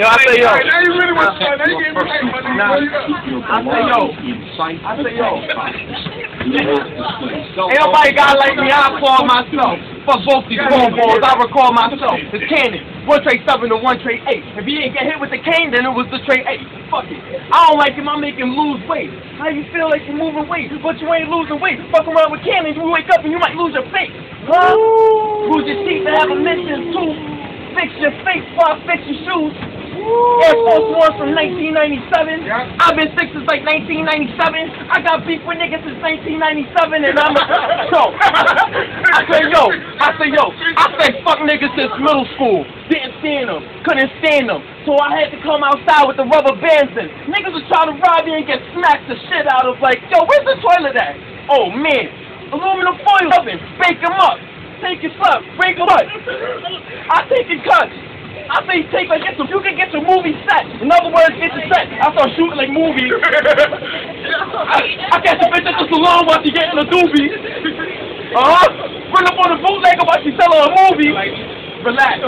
Yo, I say yo. Now you really want to. Now you getting me hype, my nigga. Nah. Where you at? I say yo. I say yo. Ain't nobody got like me. I call myself. Fuck both these cornballs. I recall myself. It's Cannon. One trade seven to one trade eight. If he didn't get hit with the cane, then it was the trade eight. Fuck it. I don't like him. I make him lose weight. How you feel like you're moving weight, but you ain't losing weight? Fuck around with Cannon. You wake up and you might lose your face. Huh? Lose your teeth and have a missing tooth. Fix your face while I fix your shoes. Air Force One from 1997. I've been sick since like 1997. I got beef with niggas since 1997, and I'm a yo. I say yo. I say yo. I say fuck niggas since middle school. Didn't stand them. Couldn't stand them. So I had to come outside with the rubber bands in. Niggas was trying to rob me and get smacked the shit out of. Like yo, where's the toilet at? Oh man, aluminum foil oven. Bake them up. Take your stuff. Break them up. I take your cuts. I say take like get some you can get your movie set. In other words, get your set. I start shooting like movies. I, I catch a bitch at the salon while she getting a doobie. Uh-huh. Run up on the bootlegger while she selling a movie. Relax.